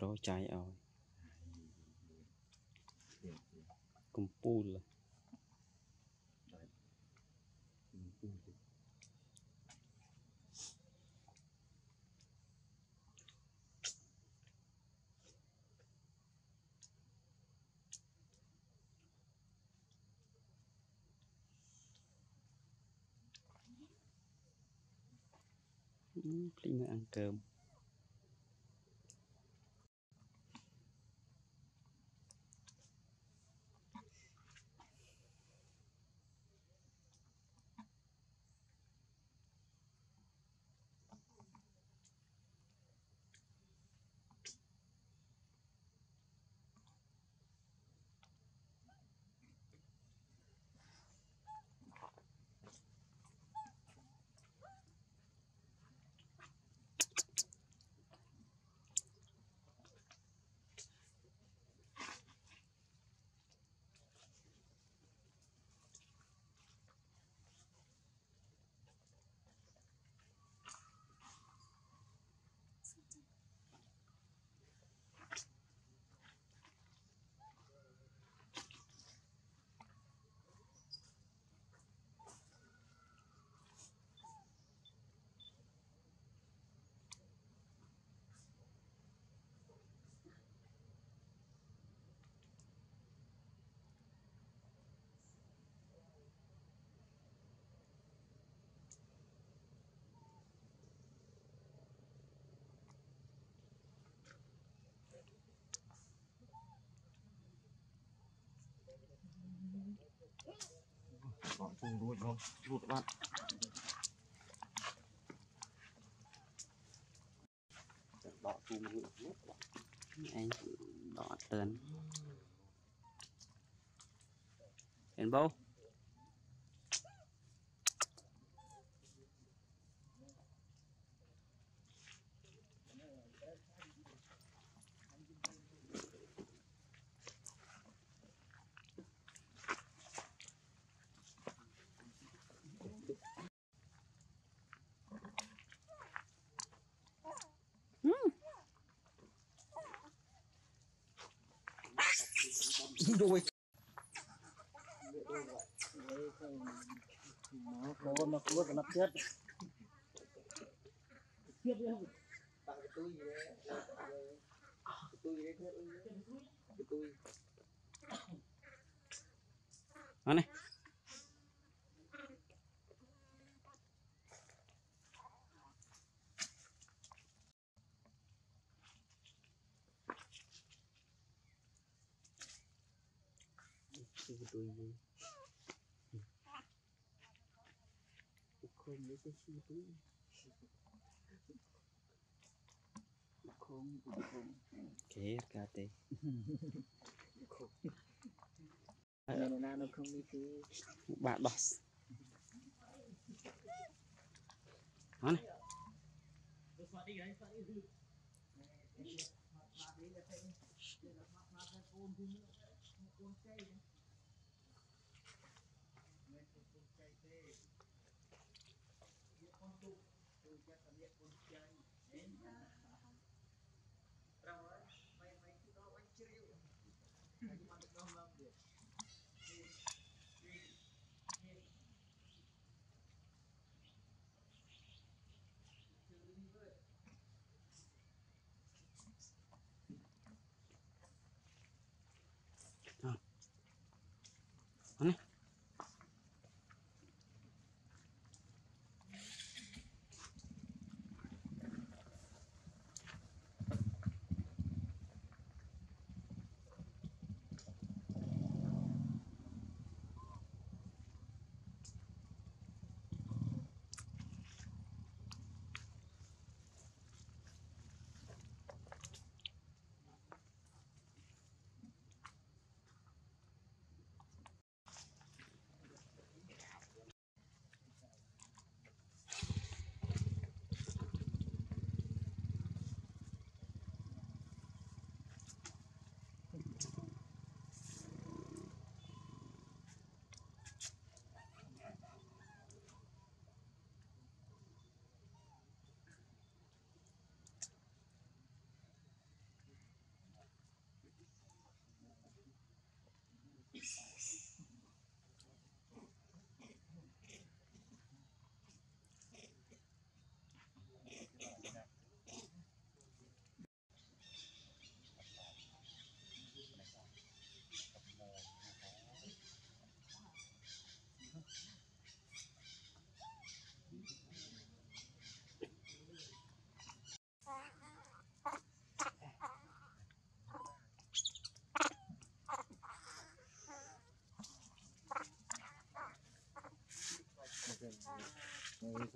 រោចាយឲ្យកំពូលភ្លេងមើលអង្គើម u bọn chung đuôi không các bạn đọ chung ngựa nhất anh đỏ tên đến bâu. do we bawa ya ya ya aneh gì không lấy cái gì túi không không kể ca tê không bạn boss hả này you. Ah. Ano? I'm.